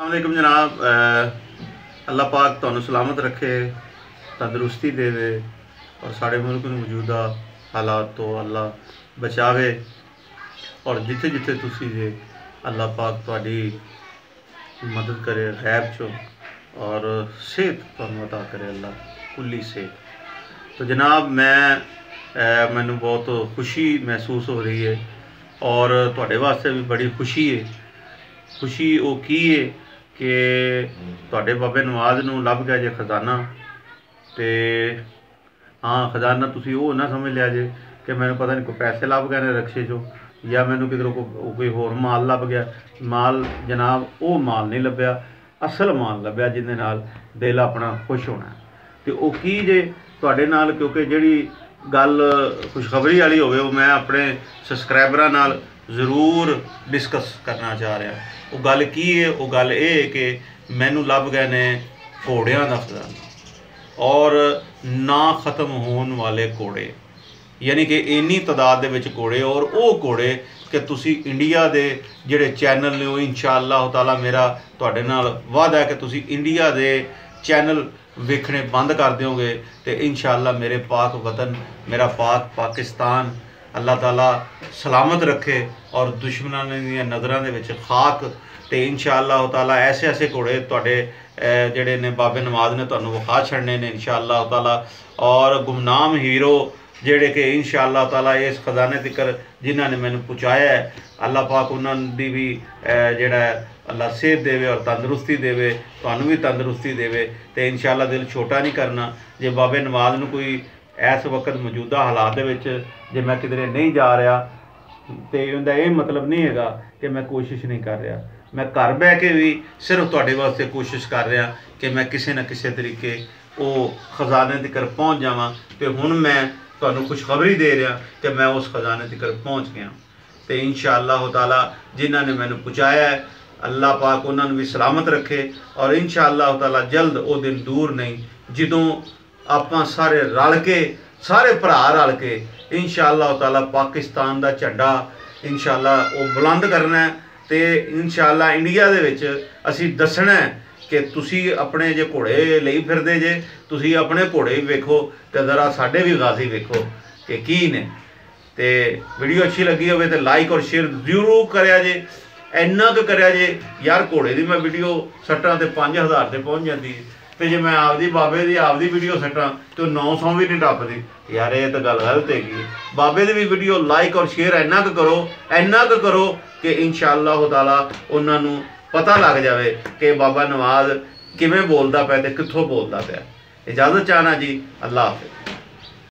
ਅਸਲਾਮੁਅਲੈਕਮ ਜਨਾਬ ਅਹ ਅੱਲਾਹ ਪਾਕ ਤੁਹਾਨੂੰ ਸਲਾਮਤ ਰੱਖੇ ਤੰਦਰੁਸਤੀ ਦੇਵੇ ਔਰ ਸਾਡੇ ਮੁਲਕ ਨੂੰ ਮੌਜੂਦਾ ਹਾਲਾਤ ਤੋਂ ਅੱਲਾਹ ਬਚਾਵੇ ਔਰ ਜਿੱਥੇ ਜਿੱਥੇ ਤੁਸੀਂ ਜੇ ਅੱਲਾਹ ਪਾਕ ਤੁਹਾਡੀ ਮਦਦ ਕਰੇ ਗੈਬ ਚੋਂ ਔਰ ਸਿਹਤ ਤੁਹਾਨੂੰ عطا ਕਰੇ ਅੱਲਾਹ ਕੁੱਲੀ ਸਿਹਤ तो ਜਨਾਬ ਮੈਂ ਅਹ ਮੈਨੂੰ ਬਹੁਤ ਖੁਸ਼ੀ ਮਹਿਸੂਸ ਹੋ ਰਹੀ ਹੈ ਔਰ ਤੁਹਾਡੇ ਵਾਸਤੇ ਵੀ ਬੜੀ ਖੁਸ਼ੀ ਹੈ ਖੁਸ਼ੀ ਉਹ ਕੀ ਹੈ ਕਿ ਤੁਹਾਡੇ ਬਾਬੇ ਨਵਾਜ਼ ਨੂੰ ਲੱਭ ਗਿਆ ਜੇ ਖਜ਼ਾਨਾ। ਤੇ ਹਾਂ, ਖਜ਼ਾਨਾ ਤੁਸੀਂ ਉਹ ਨਾ ਸਮਝ ਲਿਆ ਜੇ ਕਿ ਮੈਨੂੰ ਪਤਾ ਨਹੀਂ ਕੋਈ ਪੈਸੇ ਲੱਭ ਗਏ ਨੇ ਰਕਸ਼ੇ 'ਚੋਂ ਜਾਂ ਮੈਨੂੰ ਕਿਧਰੋਂ ਕੋ- ਕੋਈ ਹੋਰ ਮਾਲ ਲੱਭ ਗਿਆ। ਮਾਲ ਜਨਾਬ, ਉਹ ਮਾਲ ਨਹੀਂ ਲੱਭਿਆ। ਅਸਲ ਮਾਲ ਲੱਭਿਆ ਜਿਹਦੇ ਨਾਲ ਦਿਲ ਆਪਣਾ ਖੁਸ਼ ਹੋਣਾ। ਹੈ। ਤੇ ਉਹ ਕੀ ਜੇ ਤੁਹਾਡੇ ਨਾਲ, ਕਿਉਂਕਿ ਜਿਹੜੀ ਗੱਲ ਖੁਸ਼ਖਬਰੀ ਵਾਲੀ ਹੋਵੇ, ਉਹ ਮੈਂ ਆਪਣੇ ਸਬਸਕ੍ਰਾਈਬਰਾਂ ਨਾਲ ਜ਼ਰੂਰ ਡਿਸਕਸ ਕਰਨਾ ਚਾਹ ਰਿਹਾ। ਉਹ ਗੱਲ ਕੀ ਹੈ ਉਹ ਗੱਲ ਇਹ ਹੈ ਕਿ ਮੈਨੂੰ ਲੱਭ ਗਏ ਨੇ ਘੋੜਿਆਂ ਦਾ ਖਜ਼ਾਨਾ ਔਰ ਨਾ ਖਤਮ ਹੋਣ ਵਾਲੇ ਘੋੜੇ। ਯਾਨੀ ਕਿ ਇੰਨੀ ਤਾਦਾਦ ਦੇ ਵਿੱਚ ਘੋੜੇ ਔਰ ਉਹ ਘੋੜੇ ਕਿ ਤੁਸੀਂ ਇੰਡੀਆ ਦੇ ਜਿਹੜੇ ਚੈਨਲ ਨੇ ਉਹ ਇਨਸ਼ਾਅੱਲਾ ਤਾਲਾ ਮੇਰਾ ਤੁਹਾਡੇ ਨਾਲ ਵਾਅਦਾ ਹੈ ਕਿ ਤੁਸੀਂ ਇੰਡੀਆ ਦੇ ਚੈਨਲ ਵੇਖਣੇ ਬੰਦ ਕਰ ਦਿਓਗੇ ਤੇ ਇਨਸ਼ਾਅੱਲਾ ਮੇਰੇ ਪਾਕ ਵਤਨ, ਮੇਰਾ ਪਾਕ ਪਾਕਿਸਤਾਨ ਅੱਲਾਹ ਤਾਲਾ ਸਲਾਮਤ ਰੱਖੇ ਔਰ ਦੁਸ਼ਮਣਾਂ ਦੀਆਂ ਨਜ਼ਰਾਂ ਦੇ ਵਿੱਚ ਖਾਕ ਤੇ ਇਨਸ਼ਾਅੱਲਾ ਤਾਲਾ ਐਸੇ ਐਸੇ ਘੋੜੇ ਤੁਹਾਡੇ ਅਹ, ਜਿਹੜੇ ਨੇ ਬਾਬੇ ਨਵਾਜ਼ ਨੇ ਤੁਹਾਨੂੰ ਵਿਖਾ ਛੱਡਨੇ ਨੇ ਇਨਸ਼ਾਅੱਲਾ ਤਾਲਾ ਔਰ ਗੁਮਨਾਮ ਹੀਰੋ ਜਿਹੜੇ ਕਿ ਇਨਸ਼ਾਅੱਲਾ ਤਾਲਾ ਇਸ ਖਜ਼ਾਨੇ ਤੱਕਰ ਜਿਨ੍ਹਾਂ ਨੇ ਮੈਨੂੰ ਪਹੁੰਚਾਇਆ ਹੈ ਅੱਲਾਹ ਪਾਕ ਉਹਨਾਂ ਦੀ ਵੀ ਅਹ, ਜਿਹੜਾ ਹੈ, ਅੱਲਾਹ ਸਿਹਤ ਦੇਵੇ ਔਰ ਤੰਦਰੁਸਤੀ ਦੇਵੇ ਤੁਹਾਨੂੰ ਵੀ ਤੰਦਰੁਸਤੀ ਦੇਵੇ ਤੇ ਇਨਸ਼ਾਅੱਲਾ ਦਿਲ ਛੋਟਾ ਨਹੀਂ ਕਰਨਾ ਜੇ ਬਾਬੇ ਨਵਾਜ਼ ਨੂੰ ਕੋਈ ਇਸ ਵਕਤ ਮੌਜੂਦਾ ਹਾਲਾਤ ਦੇ ਵਿੱਚ ਜੇ ਮੈਂ ਕਿਧਰੇ ਨਹੀਂ ਜਾ ਰਿਹਾ, ਤੇ ਉਹਦਾ ਇਹ ਮਤਲਬ ਨਹੀਂ ਹੈਗਾ ਕਿ ਮੈਂ ਕੋਸ਼ਿਸ਼ ਨਹੀਂ ਕਰ ਰਿਹਾ। ਮੈਂ ਘਰ ਬਹਿ ਕੇ ਵੀ ਸਿਰਫ ਤੁਹਾਡੇ ਵਾਸਤੇ ਕੋਸ਼ਿਸ਼ ਕਰ ਰਿਹਾ ਕਿ ਮੈਂ ਕਿਸੇ ਨਾ ਕਿਸੇ ਤਰੀਕੇ ਉਹ ਖਜ਼ਾਨੇ ਤੱਕ ਪਹੁੰਚ ਜਾਵਾਂ ਤੇ ਹੁਣ ਮੈਂ ਤੁਹਾਨੂੰ ਖੁਸ਼ਖਬਰੀ ਦੇ ਰਿਹਾ ਕਿ ਮੈਂ ਉਸ ਖਜ਼ਾਨੇ ਤੱਕ ਪਹੁੰਚ ਗਿਆ। ਤੇ ਇਨਸ਼ਾਅੱਲਾ ਤਾਲਾ ਜਿਨ੍ਹਾਂ ਨੇ ਮੈਨੂੰ ਪਹੁੰਚਾਇਆ ਹੈ, ਅੱਲਾਹ ਪਾਕ ਉਹਨਾਂ ਨੂੰ ਵੀ ਸਲਾਮਤ ਰੱਖੇ ਔਰ ਇਨਸ਼ਾਅੱਲਾ ਤਾਲਾ ਜਲਦ ਉਹ ਦਿਨ ਦੂਰ ਨਹੀਂ, ਜਦੋਂ ਆਪਾਂ ਸਾਰੇ ਰਲ ਕੇ, ਸਾਰੇ ਭਰਾ ਰਲ ਕੇ ਇਨਸ਼ਾਅੱਲਾ ਤਾਲਾ ਪਾਕਿਸਤਾਨ ਦਾ ਝੰਡਾ, ਇਨਸ਼ਾਅੱਲਾ ਉਹ ਬੁਲੰਦ ਕਰਨਾ ਹੈ ਇਨਸ਼ਾ ਇਨਸ਼ਾਅੱਲਾ ਇੰਡੀਆ ਦੇ ਵਿੱਚ ਅਸੀਂ ਦੱਸਣਾ ਕਿ ਤੁਸੀਂ ਆਪਣੇ ਜੇ ਘੋੜੇ ਲਈ ਫਿਰਦੇ ਜੇ, ਤੁਸੀਂ ਆਪਣੇ ਘੋੜੇ ਵੀ ਵੇਖੋ ਤੇ ਜ਼ਰਾ ਸਾਡੇ ਵੀ ਗਾਜ਼ੀ ਵੇਖੋ ਕਿ ਕੀ ਨੇ ਤੇ ਵੀਡੀਓ ਅੱਛੀ ਲੱਗੀ ਹੋਵੇ ਤੇ ਲਾਈਕ ਔਰ ਸ਼ੇਅਰ ਜ਼ਰੂਰ ਕਰਿਆ ਜੇ, ਇੰਨਾ ਕੁ ਕਰਿਆ ਜੇ, ਯਾਰ ਘੋੜੇ ਦੀ ਮੈਂ ਵੀਡੀਓ ਸੱਟਾਂ ਤੇ 5000 ਤੇ ਪਹੁੰਚ ਜਾਂਦੀ ਹੈ। ਤੇ ਜੇ ਮੈਂ ਆਪਦੀ ਬਾਬੇ ਦੀ ਆਪਦੀ ਵੀਡੀਓ ਸੱਟਾਂ, ਤੇ ਉਹ 900 ਵੀ ਨਹੀਂ ਟੱਪਦੀ। ਯਾਰ, ਇਹ ਤਾਂ ਗੱਲ ਗਲਤ ਹੈਗੀ ਬਾਬੇ ਦੀ ਵੀ ਵੀਡੀਓ ਲਾਈਕ ਔਰ ਸ਼ੇਅਰ ਇੰਨਾ ਕੁ ਕਰੋ, ਇੰਨਾ ਕੁ ਕਰੋ ਕਿ ਇਨਸ਼ਾਅੱਲਾ ਤਾਲਾ ਉਹਨਾਂ ਨੂੰ ਪਤਾ ਲੱਗ ਜਾਵੇ ਕਿ ਬਾਬਾ ਨਵਾਜ਼ ਕਿਵੇਂ ਬੋਲਦਾ ਪਿਆ ਤੇ ਕਿੱਥੋਂ ਬੋਲਦਾ ਪਿਆ। ਇਜਾਜ਼ਤ ਚਾਹਨਾ ਜੀ, ਅੱਲਾਹ ਹਾਫਿਜ਼।